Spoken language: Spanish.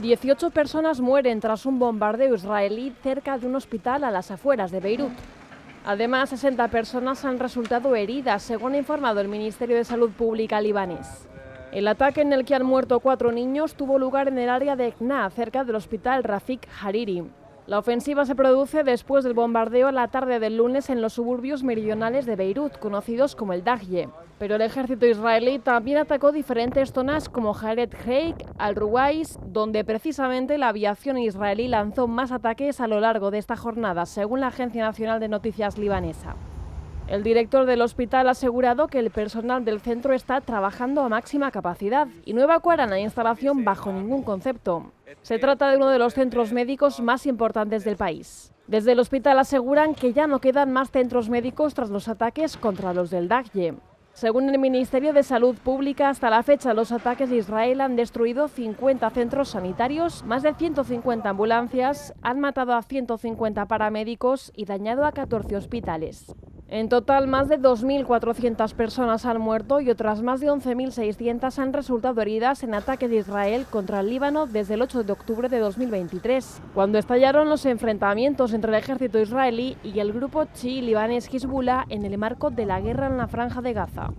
18 personas mueren tras un bombardeo israelí cerca de un hospital a las afueras de Beirut. Además, 60 personas han resultado heridas, según ha informado el Ministerio de Salud Pública libanés. El ataque en el que han muerto cuatro niños tuvo lugar en el área de Ekna, cerca del hospital Rafik Hariri. La ofensiva se produce después del bombardeo la tarde del lunes en los suburbios meridionales de Beirut, conocidos como el Dajje. Pero el ejército israelí también atacó diferentes zonas como Jared Sheikh, Al-Ruwais, donde precisamente la aviación israelí lanzó más ataques a lo largo de esta jornada, según la Agencia Nacional de Noticias libanesa. El director del hospital ha asegurado que el personal del centro está trabajando a máxima capacidad y no evacuarán la instalación bajo ningún concepto. Se trata de uno de los centros médicos más importantes del país. Desde el hospital aseguran que ya no quedan más centros médicos tras los ataques contra los del Dagye. Según el Ministerio de Salud Pública, hasta la fecha los ataques de Israel han destruido 50 centros sanitarios, más de 150 ambulancias, han matado a 150 paramédicos y dañado a 14 hospitales. En total, más de 2.400 personas han muerto y otras más de 11.600 han resultado heridas en ataques de Israel contra el Líbano desde el 8 de octubre de 2023, cuando estallaron los enfrentamientos entre el ejército israelí y el grupo chií libanés Hezbollah en el marco de la guerra en la franja de Gaza.